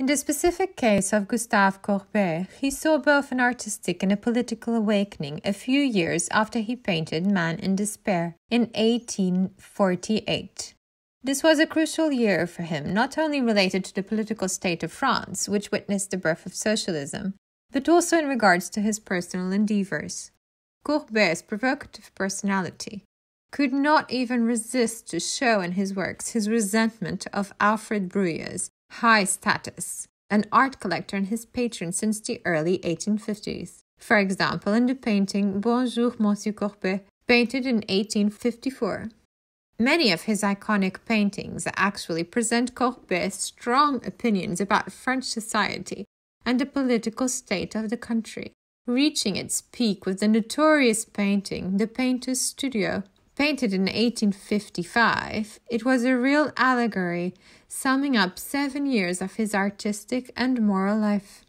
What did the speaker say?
In the specific case of Gustave Courbet, he saw both an artistic and a political awakening a few years after he painted Man in Despair in 1848. This was a crucial year for him, not only related to the political state of France, which witnessed the birth of socialism, but also in regards to his personal endeavors. Courbet's provocative personality could not even resist to show in his works his resentment of Alfred Bruyas's high status, an art collector and his patron since the early 1850s. For example, in the painting Bonjour, Monsieur Courbet, painted in 1854. Many of his iconic paintings actually present Courbet's strong opinions about French society and the political state of the country, reaching its peak with the notorious painting The Painter's Studio. Painted in 1855, it was a real allegory summing up seven years of his artistic and moral life.